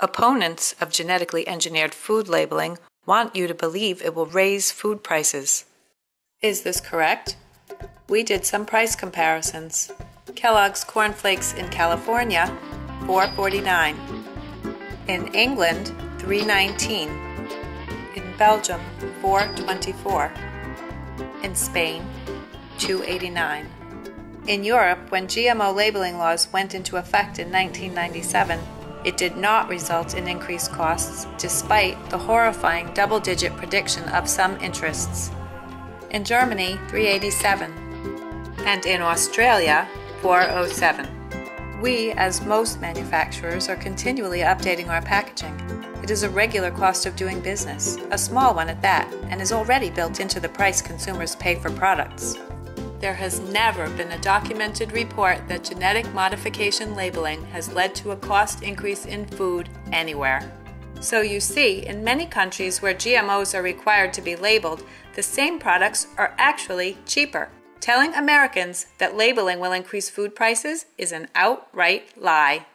Opponents of genetically engineered food labeling want you to believe it will raise food prices. Is this correct? We did some price comparisons. Kellogg's Corn Flakes in California, 4.49. In England, 3.19. In Belgium, 4.24. In Spain, 2.89. In Europe, when GMO labeling laws went into effect in 1997, it did not result in increased costs despite the horrifying double digit prediction of some interests. In Germany, 387, and in Australia, 407. We, as most manufacturers, are continually updating our packaging. It is a regular cost of doing business, a small one at that, and is already built into the price consumers pay for products. There has never been a documented report that genetic modification labeling has led to a cost increase in food anywhere. So you see, in many countries where GMOs are required to be labeled, the same products are actually cheaper. Telling Americans that labeling will increase food prices is an outright lie.